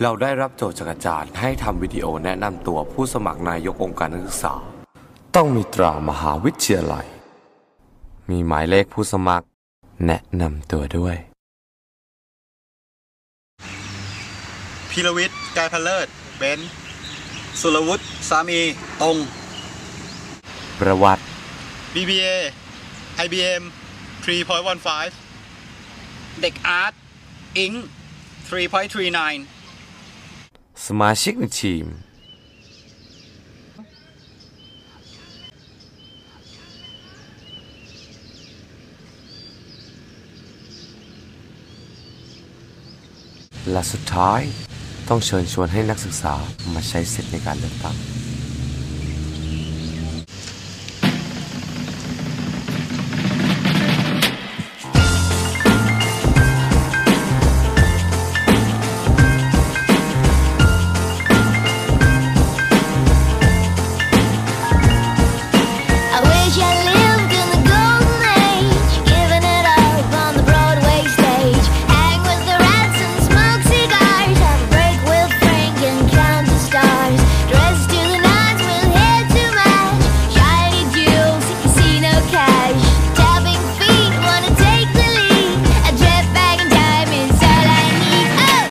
เราได้รับโจทย์จากอาจารย์ให้ทำวิดีโอแนะนำตัวผู้สมัครนายกองค์การนักศึกษา ต้องมีตรามหาวิทยาลัย มีหมายเลขผู้สมัคร แนะนำตัวด้วย พีรวิทย์กายพันเลิศเบนซ์สุรวุฒิสามีตรง ประวัติ BBA IBM 3.15 เด็กอาร์ตอิง3.39 สมาชิกในทีม และสุดท้ายต้องเชิญชวนให้นักศึกษามาใช้สิทธิในการเลือกตั้ง